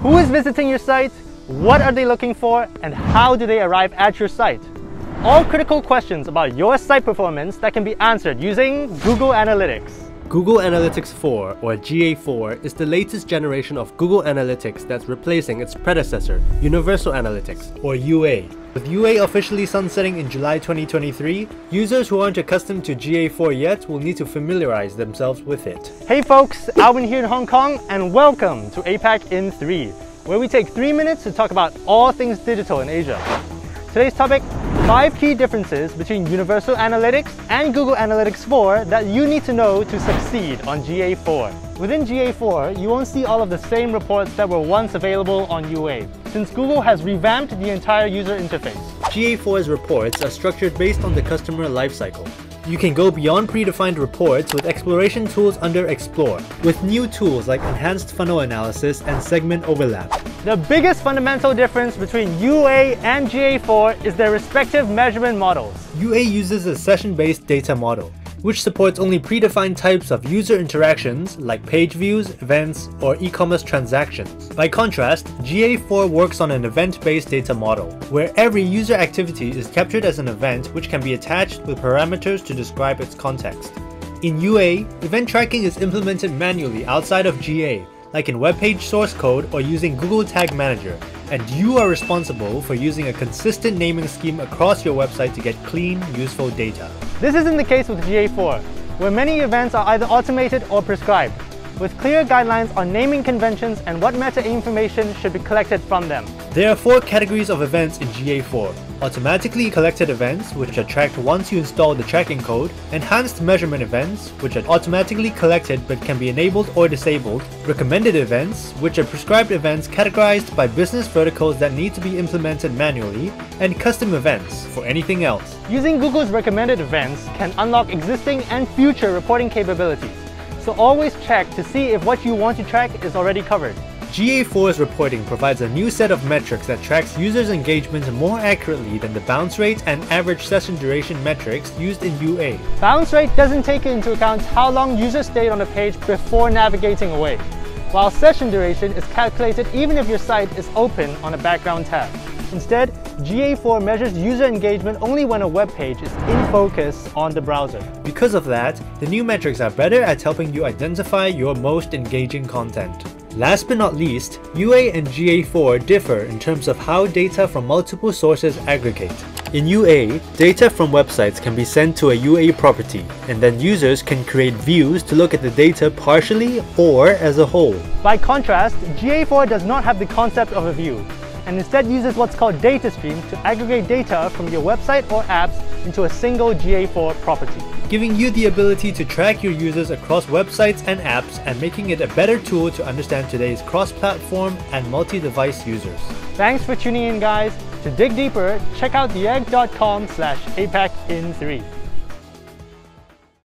Who is visiting your site? What are they looking for? And how do they arrive at your site? All critical questions about your site performance that can be answered using Google Analytics. Google Analytics 4, or GA4, is the latest generation of Google Analytics that's replacing its predecessor, Universal Analytics, or UA. With UA officially sunsetting in July 2023, users who aren't accustomed to GA4 yet will need to familiarize themselves with it. Hey folks, Alvin here in Hong Kong, and welcome to APAC in 3, where we take 3 minutes to talk about all things digital in Asia. Today's topic, 5 key differences between Universal Analytics and Google Analytics 4 that you need to know to succeed on GA4. Within GA4, you won't see all of the same reports that were once available on UA, since Google has revamped the entire user interface. GA4's reports are structured based on the customer lifecycle. You can go beyond predefined reports with exploration tools under Explore, with new tools like enhanced funnel analysis and segment overlap. The biggest fundamental difference between UA and GA4 is their respective measurement models. UA uses a session-based data model, which supports only predefined types of user interactions like page views, events, or e-commerce transactions. By contrast, GA4 works on an event-based data model, where every user activity is captured as an event which can be attached with parameters to describe its context. In UA, event tracking is implemented manually outside of GA, like in web page source code or using Google Tag Manager, and you are responsible for using a consistent naming scheme across your website to get clean, useful data. This isn't the case with GA4, where many events are either automated or prescribed, with clear guidelines on naming conventions and what meta information should be collected from them. There are four categories of events in GA4. Automatically collected events, which are tracked once you install the tracking code, enhanced measurement events, which are automatically collected but can be enabled or disabled, recommended events, which are prescribed events categorized by business verticals that need to be implemented manually, and custom events for anything else. Using Google's recommended events can unlock existing and future reporting capabilities, so always check to see if what you want to track is already covered. GA4's reporting provides a new set of metrics that tracks users' engagement more accurately than the bounce rate and average session duration metrics used in UA. Bounce rate doesn't take into account how long users stayed on a page before navigating away, while session duration is calculated even if your site is open on a background tab. Instead, GA4 measures user engagement only when a web page is in focus on the browser. Because of that, the new metrics are better at helping you identify your most engaging content. Last but not least, UA and GA4 differ in terms of how data from multiple sources aggregate. In UA, data from websites can be sent to a UA property, and then users can create views to look at the data partially or as a whole. By contrast, GA4 does not have the concept of a view, and instead uses what's called data stream to aggregate data from your website or apps into a single GA4 property giving you the ability to track your users across websites and apps and making it a better tool to understand today's cross-platform and multi-device users. Thanks for tuning in guys. To dig deeper, check out theegg.com slash APAC in 3.